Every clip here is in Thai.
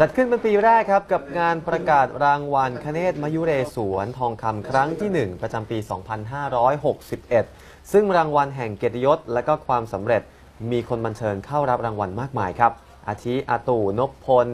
จัดขึ้นเป็นปีแรกครับ กับงานประกาศรางวัลคเนศมยุเรศวรทองคำครั้งที่ 1 ประจำปี 2561 ซึ่งรางวัลแห่งเกียรติยศและก็ความสำเร็จมีคนบันเชิญเข้ารับรางวัลมากมายครับ อาทิอาตู่นพพล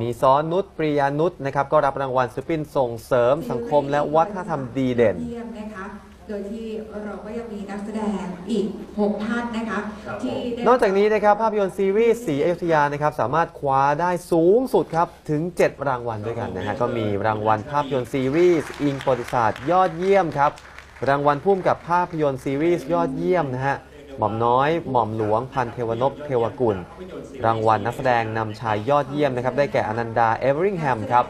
มีซ้อนนุชปริยานุชนะครับก็รับรางวัลศิลปินส่งเสริมสังคมและวัฒนธรรมดีเด่นนะคะ โดยที่เราก็ยังมีนักแสดงอีก 6 ท่านนะคะที่ได้นอกจากนี้นะครับภาพยนตร์ซีรีส์ศรีอโยธยานะครับสามารถคว้าได้สูงสุดครับถึง 7 รางวัลด้วยกันนะฮะก็มีรางวัลภาพยนตร์ซีรีส์อิงประวัติศาสตร์ยอดเยี่ยมครับรางวัลผู้กำกับภาพยนตร์ซีรีส์ยอดเยี่ยมนะฮะหม่อมน้อยหม่อมหลวงพันธุ์เทวนพเทวกุล รางวัลนักแสดงนำชายยอดเยี่ยมนะครับได้แก่อนันดาเอเวอริงแฮมครับ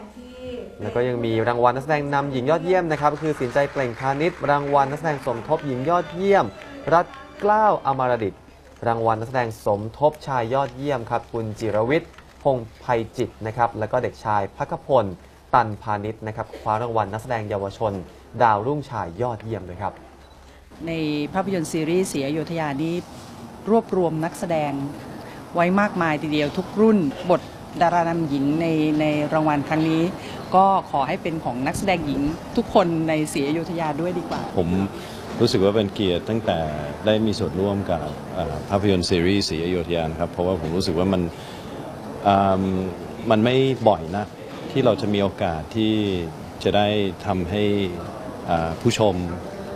แล้วก็ยังมีรางวัลนักแสดงนำหญิงยอดเยี่ยมนะครับคือสินจัยเปล่งพานิชรางวัลนักแสดงสมทบหญิงยอดเยี่ยม รัฐกล้าวอมรดิตรางวัลนักแสดงสมทบชายยอดเยี่ยมครับคุณจิรวิทย์พงภัยจิตนะครับแล้วก็เด็กชายพักพล ตันพาณิชย์นะครับคว้ารางวัลนักแสดงเยาวชน ดาวรุ่งชายยอดเยี่ยมเลยครับ ในภาพยนตร์ซีรีส์ศรียอยุธยานี้รวบรวมนักแสดงไว้มากมายทีเดียวทุกรุ่นบทดารานำหญิงในในรางวัลครั้งนี้ ก็ขอให้เป็นของนักแสดงหญิงทุกคนในศรีอยุธยาด้วยดีกว่า ผมรู้สึกว่าเป็นเกียรติตั้งแต่ได้มีส่วนร่วมกับเอ่อภาพยนตร์ซีรีส์สีอยุธยานะครับ เพราะว่าผมรู้สึกว่ามันอืมมันไม่บ่อยนะที่เราจะมีโอกาสที่จะได้ทำให้อ่าผู้ชม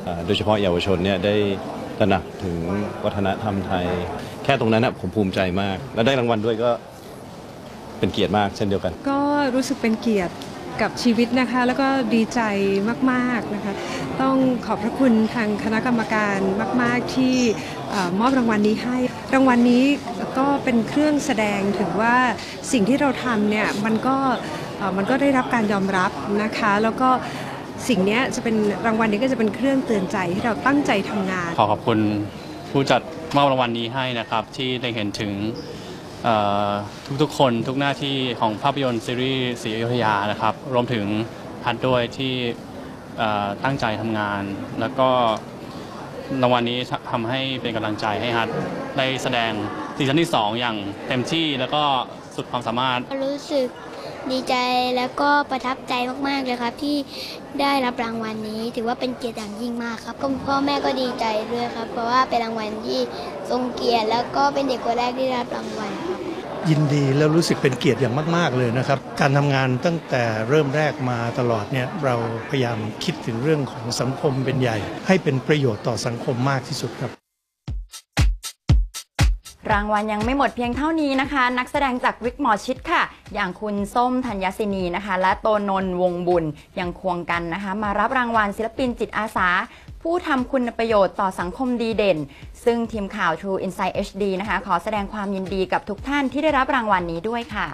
อ่าโดยเฉพาะเยาวชนเนี่ยได้ตระหนักถึงวัฒนธรรมไทย แค่ตรงนั้นนะผมภูมิใจมาก และได้รางวัลด้วยก็เป็นเกียรติมากเช่นเดียวกัน ก็รู้สึกเป็นเกียรติ กับชีวิตนะคะ แล้วก็ดีใจมากๆนะคะ ต้องขอบพระคุณทางคณะกรรมการมาก ๆ ที่มอบรางวัลนี้ให้ รางวัลนี้ก็เป็นเครื่องแสดงถึงว่าสิ่งที่เราทำเนี่ยมันก็มันก็ได้รับการยอมรับนะคะ แล้วก็สิ่งนี้จะเป็นรางวัลนี้ก็จะเป็นเครื่องเตือนใจให้เราตั้งใจทำงาน ขอขอบคุณผู้จัดมอบรางวัลนี้ให้นะครับ ที่ได้เห็นถึง ทุกๆ คนทุกหน้าที่ของภาพยนตร์ซีรีส์ศรีอยุธยานะครับ รวมถึงพัดด้วยที่ตั้งใจทำงาน แล้วก็รางวัลนี้ทำให้เป็นกำลังใจให้ฮัทได้แสดง ซีซั่นที่ 2 อย่างเต็มที่แล้วก็สุดความสามารถ รู้สึกดีใจแล้วก็ประทับใจมาก ๆ เลยครับ ที่ได้รับรางวัลนี้ ถือว่าเป็นเกียรติอย่างยิ่งมากครับก็พ่อแม่ก็ดีใจด้วยครับ เพราะว่าเป็นรางวัลที่ทรงเกียรติแล้วก็เป็นเด็กคนแรกที่ได้รับรางวัลครับยินดีแล้วรู้สึกเป็นเกียรติอย่างมาก ๆ เลยนะครับ การทำงานตั้งแต่เริ่มแรกมาตลอดเนี่ยเราพยายามคิดถึงเรื่องของสังคมเป็นใหญ่ ให้เป็นประโยชน์ต่อสังคมมากที่สุดครับ รางวัลยังไม่หมดเพียงเท่านี้นะคะ นักแสดงจากวิกหมอชิดค่ะ อย่างคุณส้มธัญศินีนะคะ และโตนนวงบุญยังควงกันนะคะ มารับรางวัลศิลปินจิตอาสา ผู้ทำคุณประโยชน์ต่อสังคมดีเด่น ซึ่งทีมข่าว True Insight HD นะคะ ขอแสดงความยินดีกับทุกท่านที่ได้รับรางวัลนี้ด้วยค่ะ